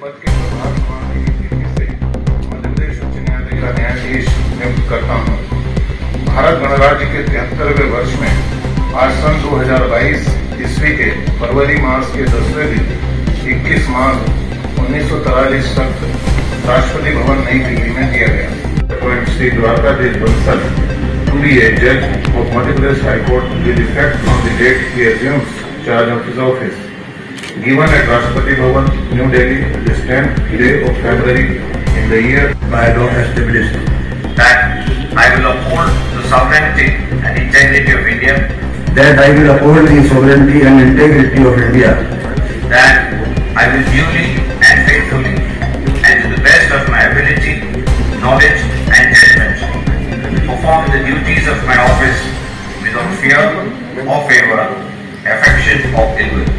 पद के की तिथि से मध्य प्रदेश उच्च न्यायालय का न्यायाधीश नियुक्त करता हूँ भारत गणराज्य के तिहत्तरवे वर्ष में आज सन 2022 ईस्वी के फरवरी मास के दसवें दिन 21 मार्च उन्नीस तक राष्ट्रपति भवन नई दिल्ली में दिया गया Shri Dwarkadhish Bansal to be a judge of Madhya Pradesh High Court with effect from the date he assumes charge. Given at Rashtrapati Bhavan, New Delhi, this 10th day of February in the year by law established that I will uphold the sovereignty and integrity of India, that I will uphold the sovereignty and integrity of India, that I will duly and faithfully and to the best of my ability, knowledge and judgment perform the duties of my office without fear or favor, affection or ill will.